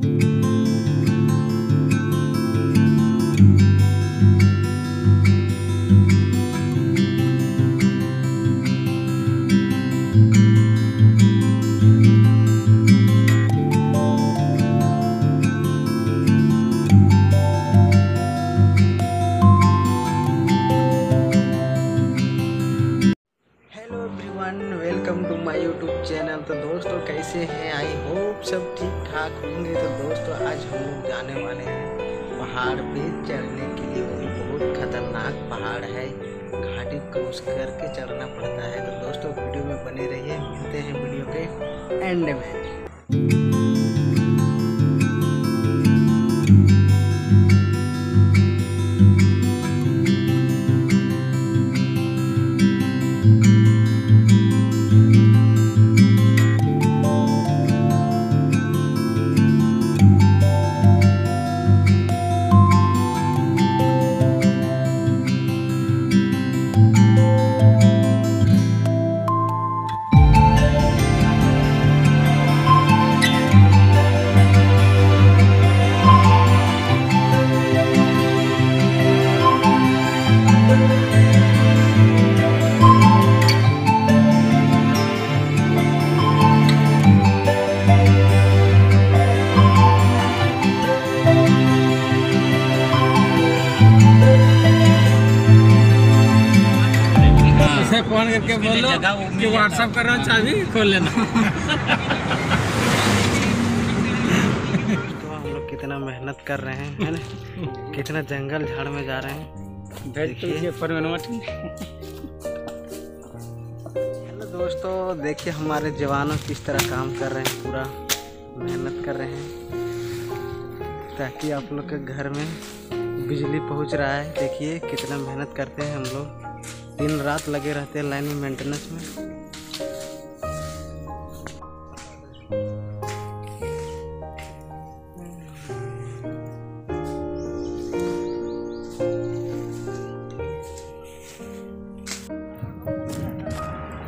Hello welcome to my YouTube channel तो दोस्तों, कैसे हैं? आई होप सब ठीक ठाक होंगे। तो दोस्तों, आज हम लोग जाने वाले हैं पहाड़ पे चढ़ने के लिए। वो बहुत खतरनाक पहाड़ है। घाटी क्रॉस करके चढ़ना पड़ता है। तो दोस्तों, वीडियो में बने रहिए। है। मिलते हैं वीडियो के एंड में। फ़ोन करके बोलो कि व्हाट्सएप कर रहा हूँ चाबी खोल लेना। तो हम लोग कितना मेहनत कर रहे हैं है ना? कितना जंगल झाड़ में जा रहे हैं। देखिए। हेलो दोस्तों देखिए हमारे जवानों किस तरह काम कर रहे हैं पूरा मेहनत कर रहे हैं। ताकि आप लोग के घर में बिजली पहुँच रहा है। देखिए कितना मेहनत करते हैं हम लोग। दिन रात लगे रहते हैं लाइन में मेंटेनेंस में।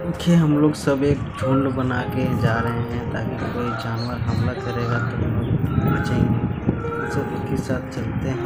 देखिए हम लोग सब एक झुंड बना के जा रहे हैं ताकि कोई जानवर हमला करेगा तो हम लोग बचेंगे। सब एक साथ चलते हैं।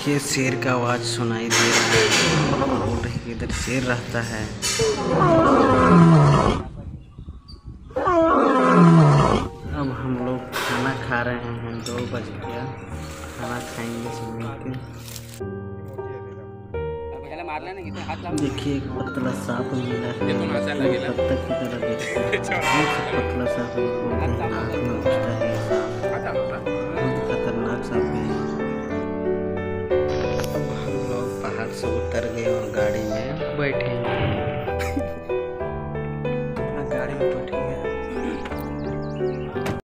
देखिए शेर का आवाज़ सुनाई दे रहा है। कि इधर शेर रहता है। अब हम लोग खाना खा रहे हैं। दो बज गया। खाना खाएँगे सब मिलकर देखिए एक पतला सांप मिला है। की तरह पतला सांप उतर गए और गाड़ी में बैठे।